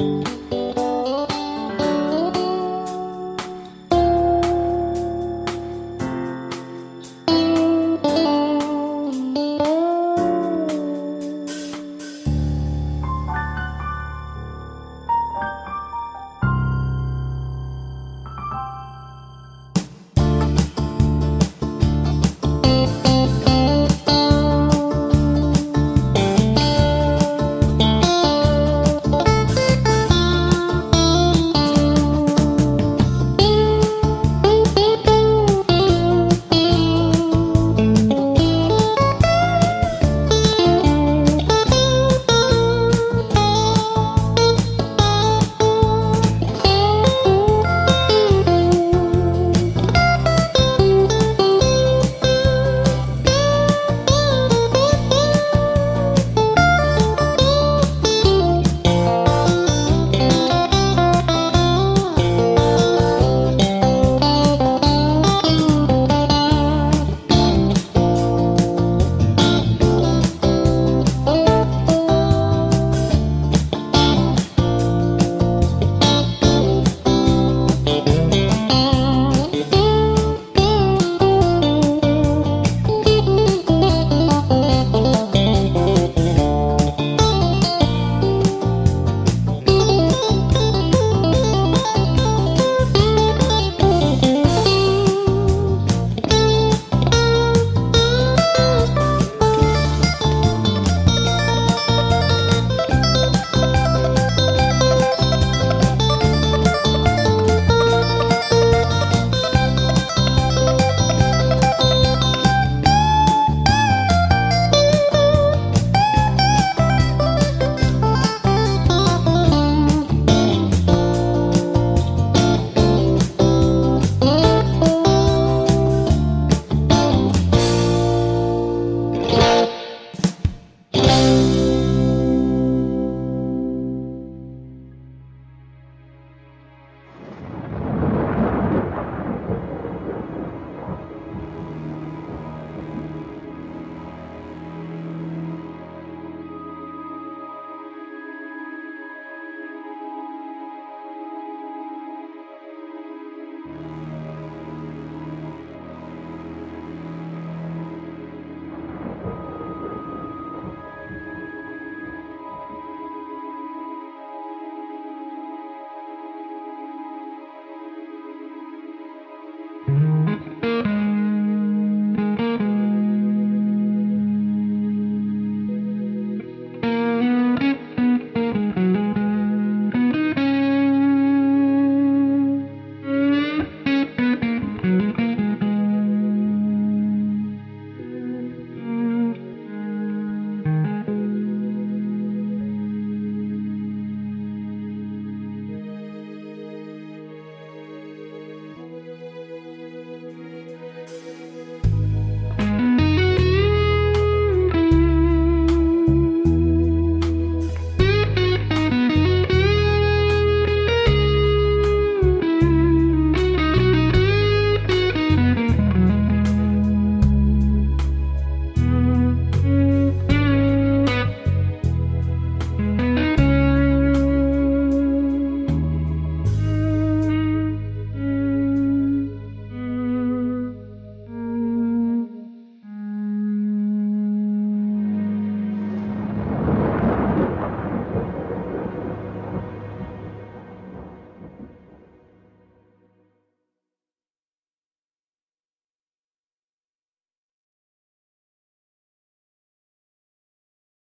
you